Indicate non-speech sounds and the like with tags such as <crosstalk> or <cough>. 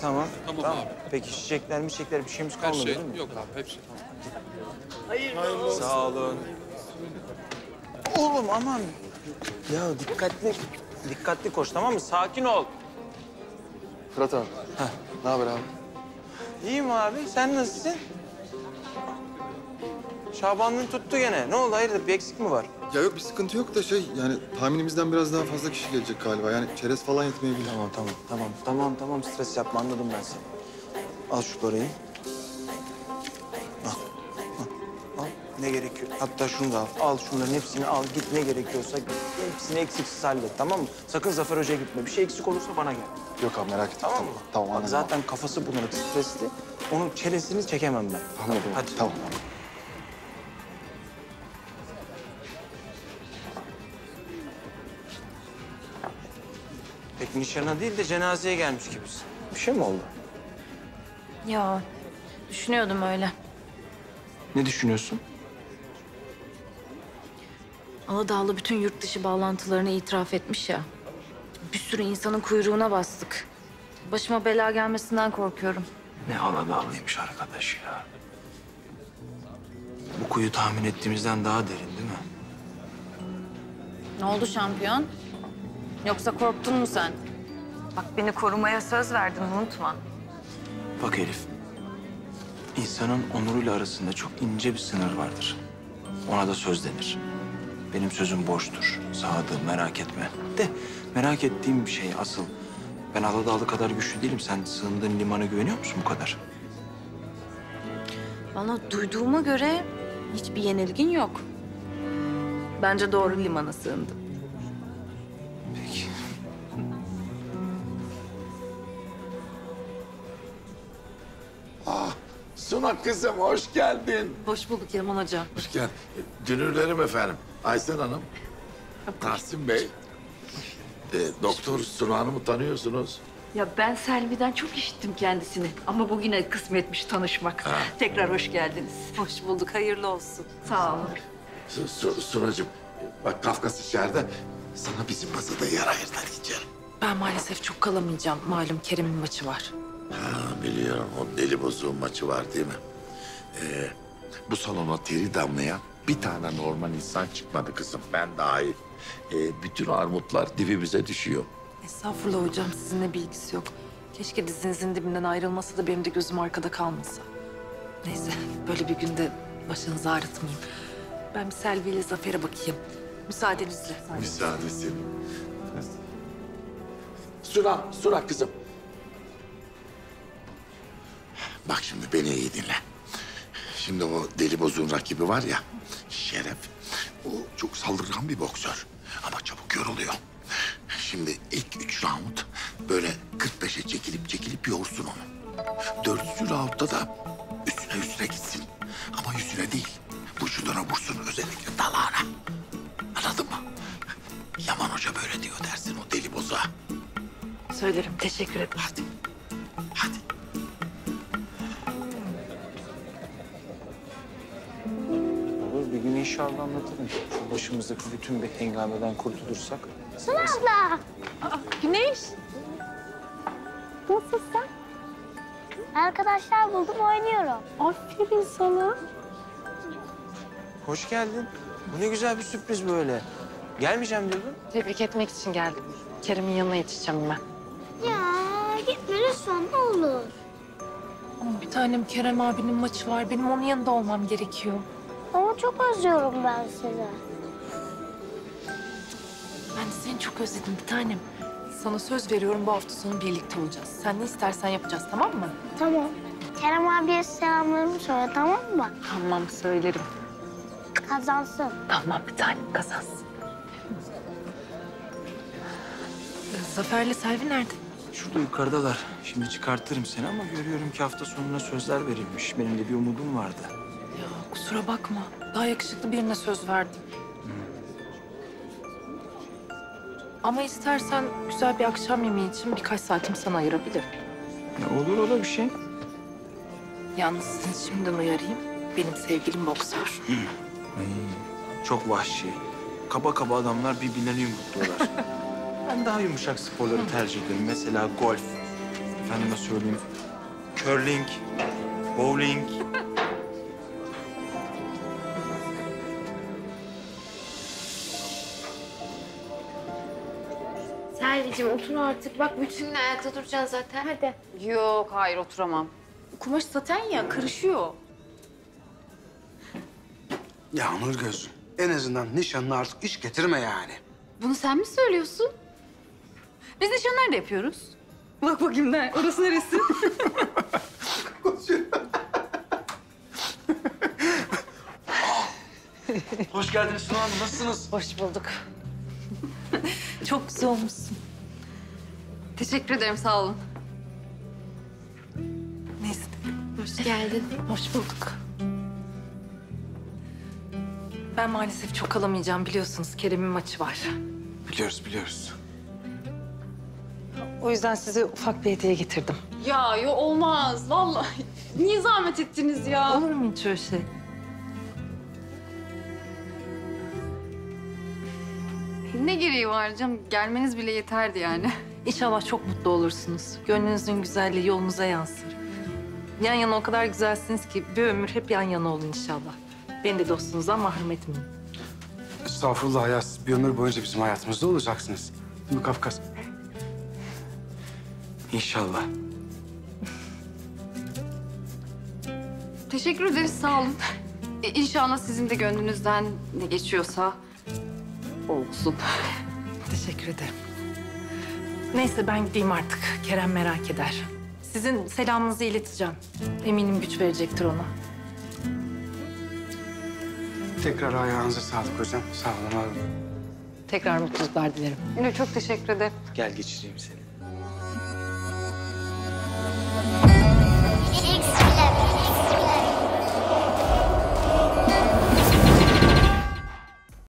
Tamam. Tamam abi. Peki çiçekler mi çiçekler bir şeyimiz Her kalmadı şey değil mi? yok abi hepsi tamam. Sağ olun. Oğlum aman. Ya dikkatli, dikkatli koş tamam mı? Sakin ol. Fırat abi. Ne haber abi? İyiyim abi. Sen nasılsın? Şabanlığın tuttu gene. Ne oldu? Hayırdır? Bir eksik mi var? Ya yok bir sıkıntı yok da şey yani tahminimizden biraz daha fazla kişi gelecek galiba. Yani çerez falan yetmeyebilir. Tamam, tamam, tamam. Tamam, tamam. Stres yapma. Anladım ben seni. Al şu parayı. Al. Al. al. Ne gerekiyor? Hatta şunu da al. Al şunların hepsini al. Git ne gerekiyorsa hepsini eksiksiz hallet. Tamam mı? Sakın Zafer Hoca'ya gitme. Bir şey eksik olursa bana gel. Yok abi merak etme. Tamam mı? Tamam Bak, anladım. Zaten kafası bunalık, stresli. Onun çenesini çekemem ben. Anladım. Hadi. Tamam. Pek nişana değil de cenazeye gelmiş gibisin. Bir şey mi oldu? Ya düşünüyordum öyle. Ne düşünüyorsun? Aladağlı bütün yurt dışı bağlantılarını itiraf etmiş ya. Bir sürü insanın kuyruğuna bastık. Başıma bela gelmesinden korkuyorum. Ne aladağlıymış arkadaş ya. Bu kuyu tahmin ettiğimizden daha derin değil mi? Ne oldu şampiyon? Yoksa korktun mu sen? Bak beni korumaya söz verdin unutma. Bak Elif. insanın onuruyla arasında çok ince bir sınır vardır. Ona da söz denir. Benim sözüm boştur. Sadık merak etme. De merak ettiğim bir şey asıl. Ben Aladağlı kadar güçlü değilim. Sen sığındığın limana güveniyor musun bu kadar? Bana duyduğuma göre hiçbir yenilgin yok. Bence doğru limana sığındım. Suna kızım hoş geldin. Hoş bulduk Yaman Hoca. Hoş geldin. Dünürlerim efendim. Aysen Hanım, Tahsin Bey. E, Doktor Suna Hanım'ı tanıyorsunuz. Ya ben Selvi'den çok işittim kendisini. Ama bugüne kısmetmiş tanışmak. Tekrar hoş geldiniz. Hoş bulduk, hayırlı olsun. Sağ olun. Su, Su- Sunacığım, bak Kafkas içeride. Sana bizim masada yer ayırdılar içeri. Ben maalesef çok kalamayacağım. Malum Kerem'in maçı var. Ha, biliyorum o deli bozuğun maçı var değil mi? Ee, bu salona teri damlayan bir tane normal insan çıkmadı kızım. Ben dahil. Ee, bütün armutlar dibimize düşüyor. Estağfurullah hocam sizinle bir ilgisi yok. Keşke dizinizin dibinden ayrılmasa da benim de gözüm arkada kalmasa. Neyse böyle bir günde başınızı ağrıtmayayım. Ben bir Selvi ile Zafer'e bakayım. Müsaadenizle. Müsaade senin. Suna, Suna kızım. Bak şimdi beni iyi dinle. Şimdi o deli bozuğun rakibi var ya, Şeref. O çok saldırgan bir boksör ama çabuk yoruluyor. Şimdi ilk üç round böyle 45'e çekilip çekilip yoğursun onu. Dördüncü roundda da üstüne üstüne gitsin. Ama yüzüne değil, vücuduna vursun özellikle dalağına. Anladın mı? Yaman Hoca böyle diyor dersin o deli bozuğa. Söylerim. Teşekkür ederim. Hadi. İnşallah anlatırım. Şu başımızdaki bütün bir hengameden kurtulursak. Güneş. Nasılsın? Arkadaşlar buldum oynuyorum. Aferin sana. Hoş geldin. Bu ne güzel bir sürpriz böyle. Gelmeyeceğim diyordun. Tebrik etmek için geldim. Kerem'in yanına yetişeceğim ben. Ya gitme lütfen ne olur. Ama bir tanem Kerem abinin maçı var. Benim onun yanında olmam gerekiyor. Çok özlüyorum ben sizi. Ben de seni çok özledim bir tanem. Sana söz veriyorum bu hafta sonu birlikte olacağız. Sen ne istersen yapacağız tamam mı? Tamam. Kerem abiye selamlarımı söyle tamam mı? Tamam söylerim. Kazansın. Tamam bir tanem kazansın. Ee, Zafer'le Selvi nerede? Şurada yukarıdalar. Şimdi çıkartırım seni ama görüyorum ki hafta sonuna sözler verilmiş. Benim de bir umudum vardı. Kusura bakma. Daha yakışıklı birine söz verdim. Ama istersen güzel bir akşam yemeği için birkaç saatimi sana ayırabilirim. Ya olur o da bir şey. Yalnız sizi şimdiden uyarayım. Benim sevgilim boksör. Ay, çok vahşi. Kaba kaba adamlar birbirlerini yumrukluyorlar. <laughs> ben daha yumuşak sporları tercih ederim. Mesela golf, Efendime söyleyeyim. Curling, bowling. Selvicim otur artık. Bak bütün gün ayakta duracaksın zaten. Hadi. Yok hayır oturamam. Kumaş saten ya karışıyor. Ya Nurgöz, en azından nişanlı artık iş getirme yani. Bunu sen mi söylüyorsun? Biz nişan nerede yapıyoruz? Bak bakayım ne? Orası neresi? Hoş geldiniz Sunu Hanım, nasılsınız? Hoş bulduk. Çok güzel olmuşsun. Teşekkür ederim sağ olun. Neyse. Hoş geldin. Hoş bulduk. Ben maalesef çok kalamayacağım biliyorsunuz. Kerem'in maçı var. Biliyoruz, biliyoruz. O yüzden size ufak bir hediye getirdim. Ya yo olmaz vallahi. Niye zahmet ettiniz ya? Olur mu hiç öyle şey? Ne gereği var canım? Gelmeniz bile yeterdi yani. İnşallah çok mutlu olursunuz. Gönlünüzün güzelliği yolunuza yansır. Yan yana o kadar güzelsiniz ki bir ömür hep yan yana olun inşallah. Beni de dostunuzdan mahrum etmeyin. Estağfurullah ya, siz bir ömür boyunca bizim hayatımızda olacaksınız. Değil mi Kafkas? İnşallah. Teşekkür ederiz sağ olun. E, inşallah sizin de gönlünüzden ne geçiyorsa olsun. Teşekkür ederim. Neyse ben gideyim artık. Kerem merak eder. Sizin selamınızı ileteceğim. Eminim güç verecektir ona. Tekrar ayağınıza sağlık hocam. Sağ olun abi. Tekrar mutluluklar dilerim. Yine çok teşekkür ederim. Gel geçireyim seni.